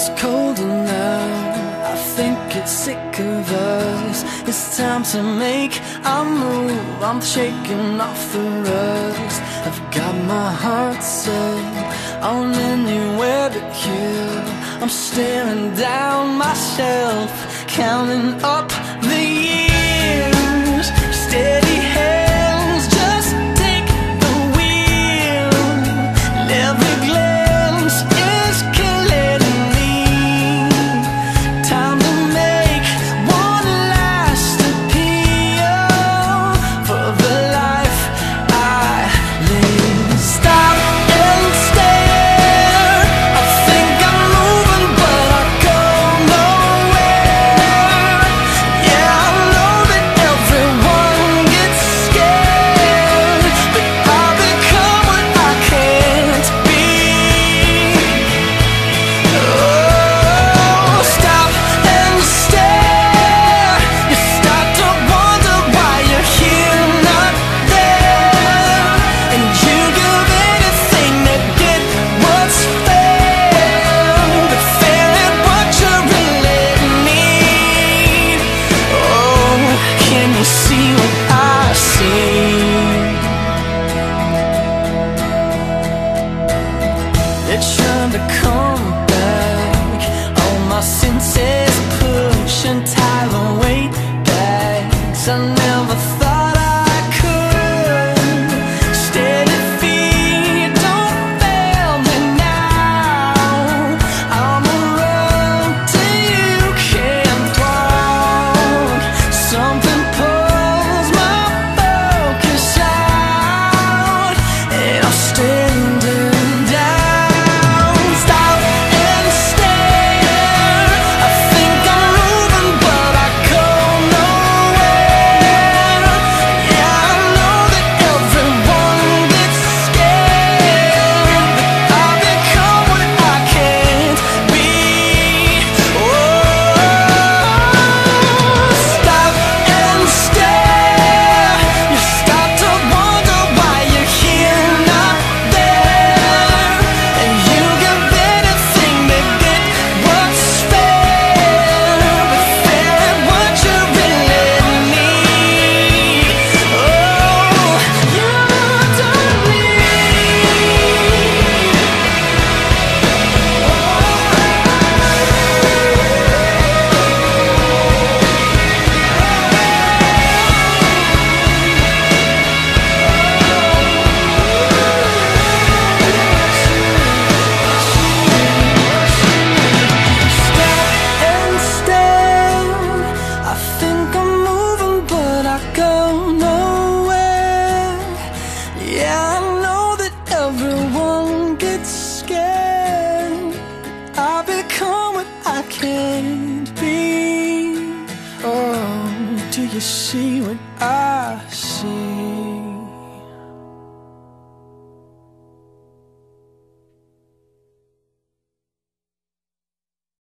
is colder now I think it's sick of us. It's time to make a move. I'm shaking off the rust. I've got my heart set On anywhere but here. I'm staring down myself Counting up the years. do you see when I see?